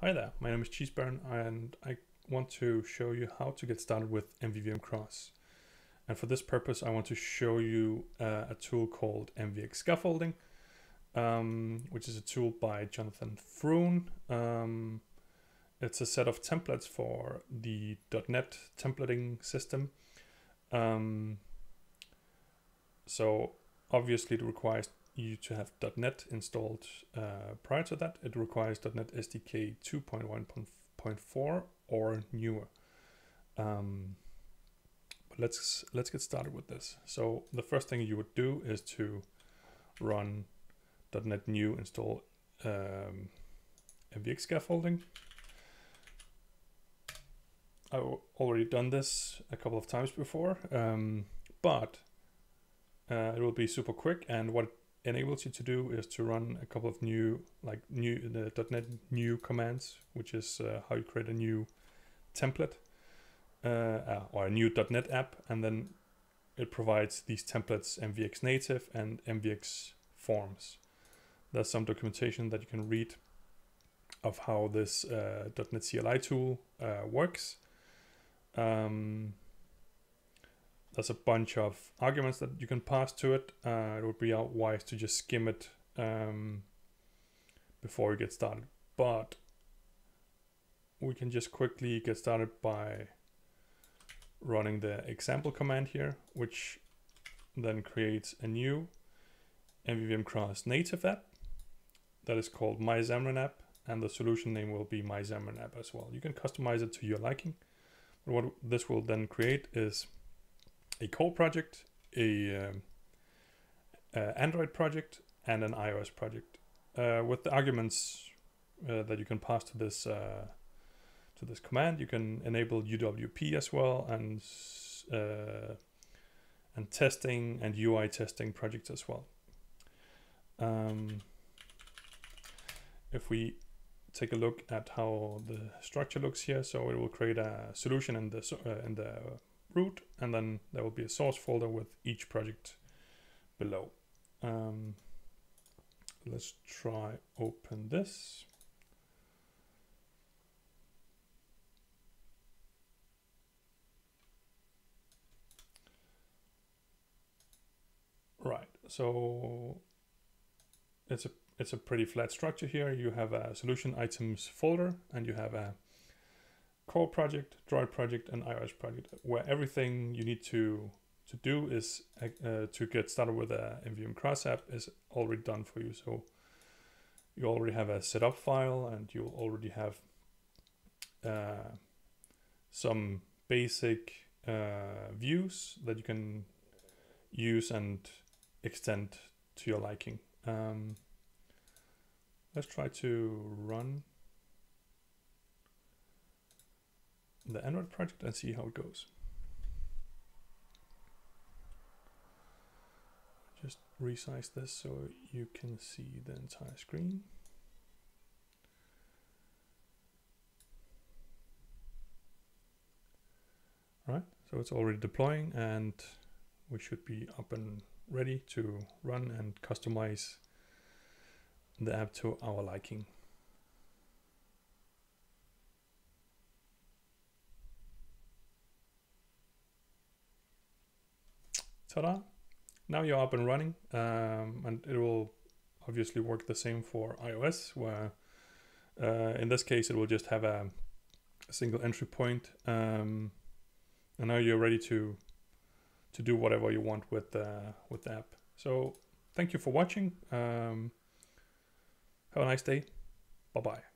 Hi there, my name is Cheesebaron and I want to show you how to get started with MVVM Cross. And for this purpose, I want to show you uh, a tool called MVX Scaffolding, um, which is a tool by Jonathan Froon. Um, it's a set of templates for the .NET templating system. Um, so obviously it requires you to have .NET installed uh, prior to that. It requires .NET SDK 2.1.4 or newer. Um, but let's let's get started with this. So the first thing you would do is to run .NET new install um, MVX scaffolding. I've already done this a couple of times before, um, but uh, it will be super quick. And what enables you to do is to run a couple of new, like new the .NET new commands, which is uh, how you create a new template uh, uh or a new .NET app, and then it provides these templates MVX native and MVX forms. There's some documentation that you can read of how this uh, .NET CLI tool uh, works. Um, there's a bunch of arguments that you can pass to it. Uh, it would be wise to just skim it um, before you get started. But we can just quickly get started by running the example command here, which then creates a new MVVM Cross native app that is called My Xamarin app, and the solution name will be My Xamarin app as well. You can customize it to your liking. But what this will then create is a core project, a um, uh, Android project, and an iOS project uh, with the arguments uh, that you can pass to this uh, to this command. You can enable UWP as well and uh, and testing and UI testing projects as well. Um, if we take a look at how the structure looks here, so it will create a solution in the uh, in the root, and then there will be a source folder with each project below. Um, let's try open this. Right, so it's a it's a pretty flat structure here. You have a solution items folder and you have a core project, Droid project, and iOS project, where everything you need to to do is uh, to get started with a MVVM Cross app is already done for you. So you already have a setup file, and you already have uh, some basic uh, views that you can use and extend to your liking. Um, let's try to run the Android project and see how it goes. Just resize this so you can see the entire screen. All right, so it's already deploying and we should be up and ready to run and customize the app to our liking. Ta-da! Now you're up and running um, and it will obviously work the same for iOS where uh, in this case it will just have a, a single entry point um, and now you're ready to to do whatever you want with uh, with the app. So thank you for watching. Um, have a nice day. Bye bye.